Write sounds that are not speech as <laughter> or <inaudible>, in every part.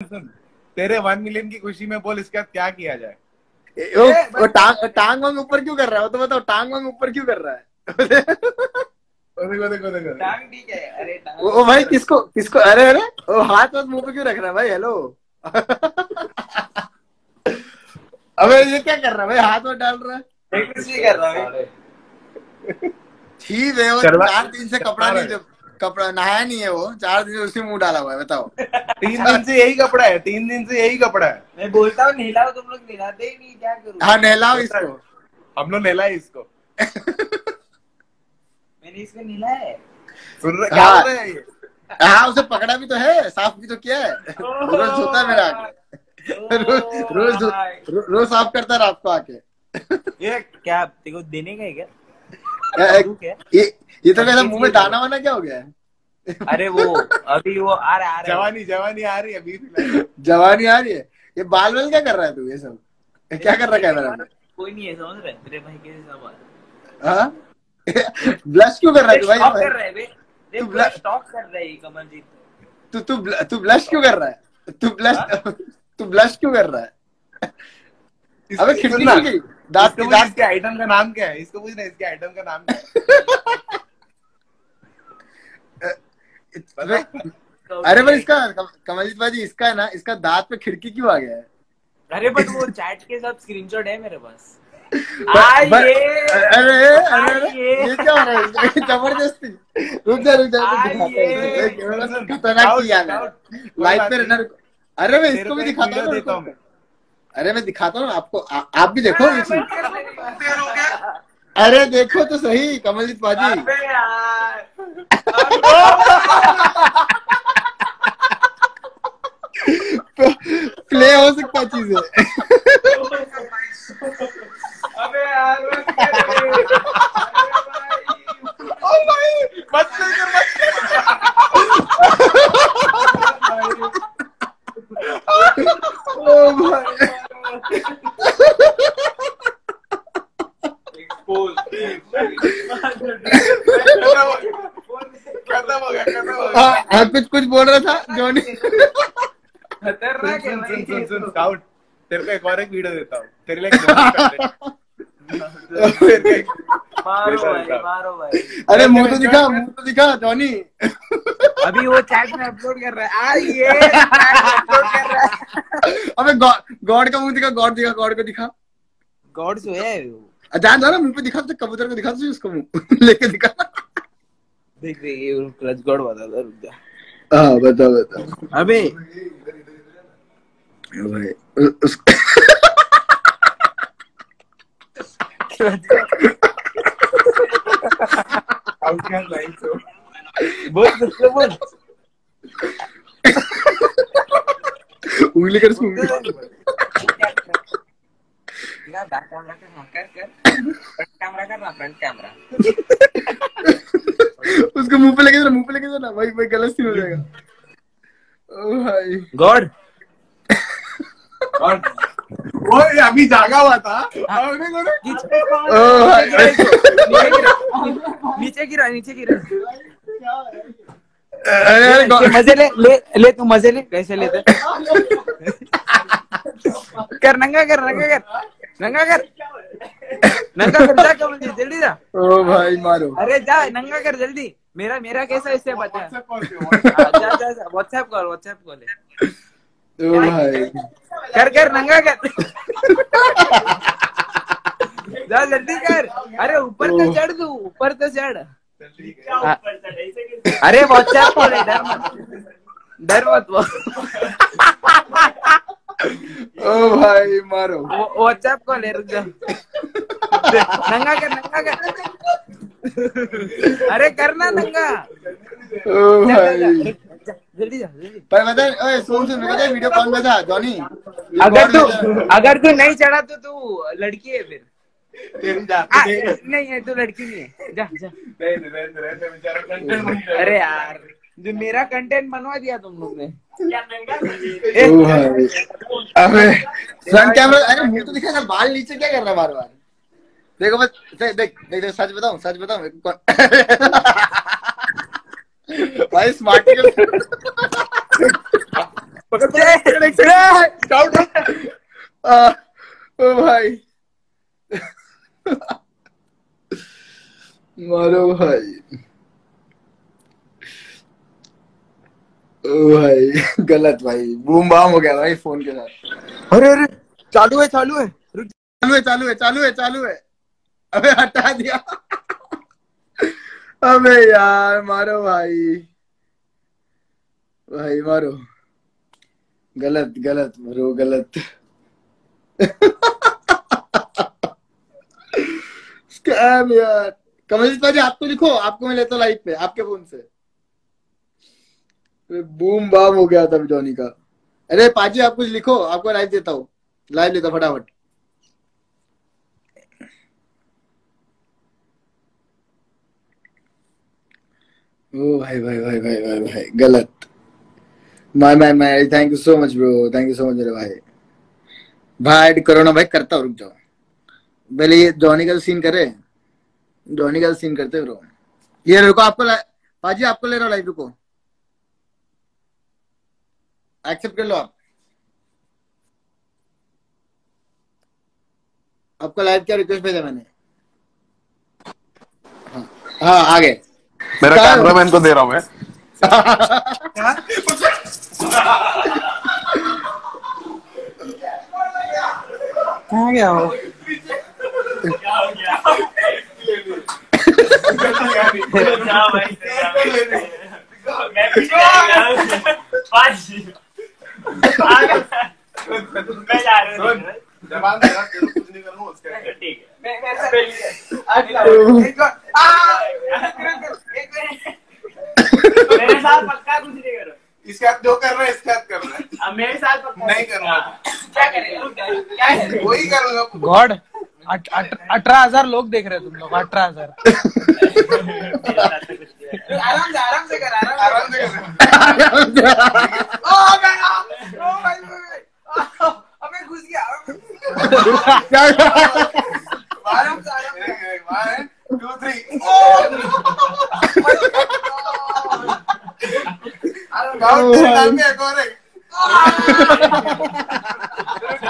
सुन तेरे one million की खुशी में बोल इसके बाद क्या किया जाए? वो, वो टांग टांग वांग ऊपर क्यों कर रहा है? वो तो बताओ टांग वांग ऊपर क्यों कर रहा है? देखो देखो देखो। टांग ठीक है अरे टांग। वो, वो भाई किसको किसको अरे अरे वो हाथ वाथ मुँह पे क्यों रख रहा है भाई? हेलो <laughs> अबे ये क्या कर रहा है भाई? हाथ वाथ डाल रहा है? मैं कर रहा मैं ठीक है वो चार दिन से कपड़ा नहीं जब कपड़ा नहाया नहीं है वो चार दिन से उसी मुँह डाला हुआ है बताओ। तीन दिन से यही कपड़ा है तीन दिन से यही कपड़ा है। मैं बोलता हूँ नहलाओ तुम लोग नहलाते ही नहीं क्या करूँ? हाँ नहलाओ इसको। हम लोग नहलाए इसको। मैंने इसको नहलाया है। सुन रहे क्या हाँ। हो रहा है हाँ उसे पकड़ा भी तो है साफ़ भी तो किया है। रोज धोता है मेरा आके। रोज रोज साफ़ करता है रात को आके। ये क्या तेरे को देने का है क्या? क्या ये ये तो मेरा मुँह में दाना वाना क्या हो गया है? अरे वो अभी वो आ रहा है आ रहा है। जवानी जवानी आ रही है अभी जवानी आ रही है? ये बाल वाल क्या कर रहा है तू ये सब? क्या कर रहा है कैमरा में? कोई नहीं है समझ रहे? तेरे भाई के सब हाँ? ब्लश क्यों कर रहा है तू स्टॉक कर भाई रहे बे। तू देख ब्लैक- स्टॉक कर रहे हैं कमलजीत। तू तू तू ब्लश क्यों कर रहा है? तू ब्लश तू ब्लश क्यों कर रहा है? अबे खिड़की दांत की दांत इसके आइटम का नाम क्या है? इसको पूछना इसके आइटम का नाम क्या है? <laughs> अबे अरे भाई इसका कम- कमलजीत भाजी इसका है ना इसका दांत पे खिड़की क्यों आ गया है? अरे बट वो चैट के साथ स्क्रीनशॉट है मेरे पास। <laughs> अरे अरे अरे ये क्या हो रहा है? ज़बरदस्ती। रुक जा रुक जा हूँ। खतरनाक किया लाइव पे रहना रुक। अरे मैं इसको भी दिखाता हूँ देता हूँ रुको। मैं। अरे मैं दिखाता हूँ आपको। आ, आप भी देखो ये चीज़ अरे देखो तो सही कमलजीत बाजी अबे यार प्ले हो सकता चीज़ है अबे यार मत कर रे। अरे भाई ओ भाई मत लेकर मत ओ भाई खत्म हो गया खत्म हो गया। हाँ कुछ कुछ बोल रहा था जॉनी। खतरनाक है सुन सुन सुन सुन स्काउट तेरे को एक और एक वीडियो देता हूँ। तेरे लिए <laughs> मारो भाई मारो भाई। अरे मुँह तो दिखा मुँह तो दिखा जॉनी। अभी वो चैट में अपलोड कर रहा है। आइए अपलोड कर रहा है। अबे गॉड गॉड का मुँह दिखा गॉड दिखा गॉड को दिखा। गॉड सो है जान जाना मुँह पे दिखा तो कबूतर को दिखा तो उसको मुँह <laughs> लेके दिखा। देख देख ये क्लच गॉड बता दो रुक जा। हाँ बता बता। अबे। भाई उस उंगली कर उंगली बैक कैमरा कर हाँ, कर कर। फ्रंट कैमरा कर ना फ्रंट कैमरा उसको मुँह पे लेके जाना मुँह पे लेके जाना। भाई भाई गलत सीन हो जाएगा। ओ भाई। गॉड। और वो अभी जागा हुआ था। भाई नीचे गिरा नीचे गिरा अरे अरे मज़े ले ले ले तू मज़े ले कैसे लेते <laughs> कर नंगा कर नंगा कर नंगा कर। नंगा कर जा कमल जी जल्दी जा। ओ भाई मारो। अरे जा नंगा कर जल्दी। मेरा मेरा कैसा इससे बता WhatsApp call पे, हाँ, जा जा जा व्हाट्सएप कॉल व्हाट्सएप कॉल ओ भाई। कर कर नंगा कर। जा जल्दी कर। अरे ऊपर तो चढ़ तू ऊपर तो चढ़। हाँ। अरे व्हाट्सएप कॉल है डर मत। डर मत वो। ओ भाई मारो। व्हाट्सएप कॉल है रुक जा। नंगा कर नंगा कर। अरे करना नंगा। जल्दी जा जल्दी पर बता ओए सुन सुन मैं बता वीडियो कौन भेजा जॉनी। अगर तू अगर तू नहीं चढ़ा तो तू लड़की है फिर। आ, नहीं है तू लड़की नहीं है। जा जा। रहने रहने रहने बेचारा जाएगा। अरे यार जो मेरा कंटेंट बनवा दिया तुम लोग ने। अबे फ्रंट कैमरा अरे मुँह तो दिखा ना बाल नीचे क्या कर रहा है बार बार देखो बस देख देख देख देख, सच बताऊँ सच बताऊँ <laughs> भाई स्मार्ट पकड़ पकड़ एक सेकंड ओ भाई। मारो भाई। ओ भाई गलत भाई। बूम बाम हो गया भाई फ़ोन के साथ। अरे अरे चालू है चालू है। चालू है चालू है चालू है चालू है। अबे हटा दिया। अबे यार, मारो भाई। भाई, मारो। गलत गलत ब्रो गलत। स्कैम यार। कमलजीत भाई आपको लिखो, आपको मैं लेता हूँ लाइव पे, आपके फ़ोन से। बूम बाम हो गया था, जॉनी का। अरे, पाजी, आप कुछ लिखो, आपको लाइव देता हूँ। लाइव लेता फटाफट। ओ भाई भाई भाई भाई भाई भाई, गलत। My my my thank you so much bro thank you so much मेरे भाई। भाई करो ना भाई, करता रुक जाओ। पहले ये जॉनी का सीन करे। जॉनी का सीन करते ब्रो ये रुको, आपको पाजी, आपको ले रहा हूँ लाइव रुको। एक्सेप्ट कर लो आप। आपका लाइव क्या रिक्वेस्ट भेजा मैंने? हाँ हाँ आ मेरा क्या- कैमरामैन को दे रहा हूँ मैं। कहाँ गया वो? जबान दे रहा तेरे साथ जो कर रहा है इसके साथ कर रहा है। मेरे साथ तो नहीं करूँगा। हाँ। क्या करेगा वही करूँगा। गॉड अठारह हज़ार लोग देख रहे हैं तुम लोग अठारह हज़ार। आराम से आराम से कर आराम से। कर। अबे घुस गया <laughs> आराम से आराम से। 1 2 3 क्या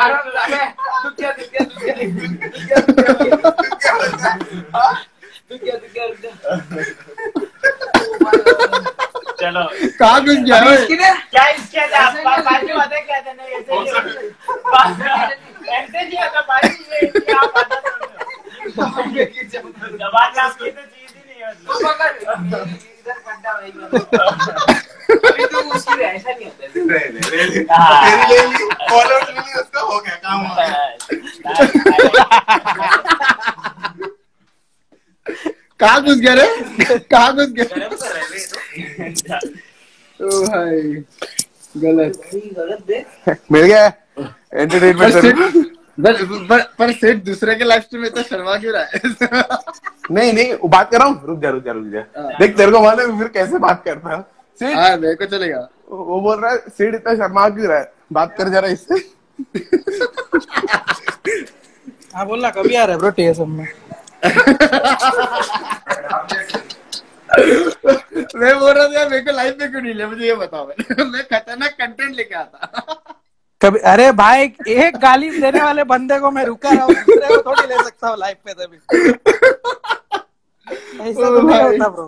होता है? तू क्या तू क्या चलो। कहाँ घुस गया क्या इसके आप पाजी क्या था ऐसे ऐसे ही पाजी ये क्या पता जबान नाम की तो चीज़ ही नहीं है तू पकड़ इधर गड्ढा है अभी तू उसकी रे, ऐसा नहीं होता है। नहीं, नहीं, ले ली। तेरी ले ली फॉलोअर्स ले ली उसका हो गया काम हो गया। कहाँ घुस गया रे? कहाँ घुस गया? ओ भाई गलत। गलत दे। मिल गया? एंटरटेनमेंट सेठ पर, पर, पर सेठ दूसरे के लाइव स्ट्रीम में तो शर्मा क्यों रहा है? नहीं नहीं वो बात कर रहा हूँ। रुक जा रुक जा रुक जा। देख तेरे को मालूम है फिर कैसे बात करता हूँ। सीट हाँ मेरे को चलेगा। वो बोल रहा है सीट इतना शर्मा क्यों रहा है? बात कर जरा इससे। हाँ बोलना कभी आ रहा है ब्रो टीएसएम में? मैं बोल रहा था यार मेरे को लाइव में क्यों नहीं लिया मुझे ये बताओ। मैं खतरनाक कंटेंट लेके आता। कभी अरे भाई एक गाली देने वाले बंदे को मैं रुका रहा हूँ दूसरे को थोड़ी ले सकता हूँ लाइव पे तभी। ऐसा तो नहीं भाई। होता ब्रो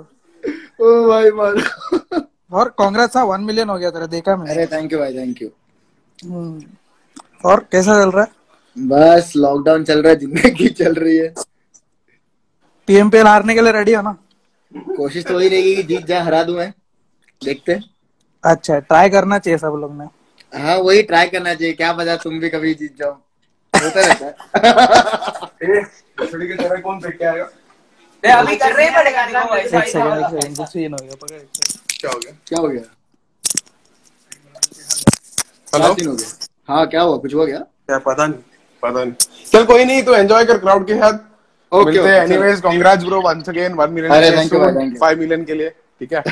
ओ भाई मारो। और कांग्रेस था वन मिलियन हो गया तेरा देखा मैंने। अरे थैंक यू भाई थैंक यू हम्म। और कैसा चल रहा है? बस लॉकडाउन चल रहा है ज़िंदगी चल रही है। पीएमपीएल हारने के लिए रेडी हो ना? कोशिश तो वही रहेगी कि जीत जाए हरा दूँ मैं। देखते हैं। अच्छा ट्राई करना चाहिए सब लोग ने। हाँ वही ट्राई करना चाहिए क्या पता तुम भी कभी जीत जाओ। होता रहता है। छुड़ी के तरह कौन फेंक के आएगा अभी करना ही पड़ेगा देखो ऐसा एक ही हो गया पकड़। क्या हो गया? क्या हो गया? हेलो हो गया हाँ क्या हुआ? कुछ हो गया क्या पता नहीं पता नहीं। चल कोई नहीं तो एंजॉय कर क्राउड के साथ। Okay. Anyways congrats bro once again 1 अरे, थैंक यू मिलियन 5 मिलियन के लिए। ठीक है।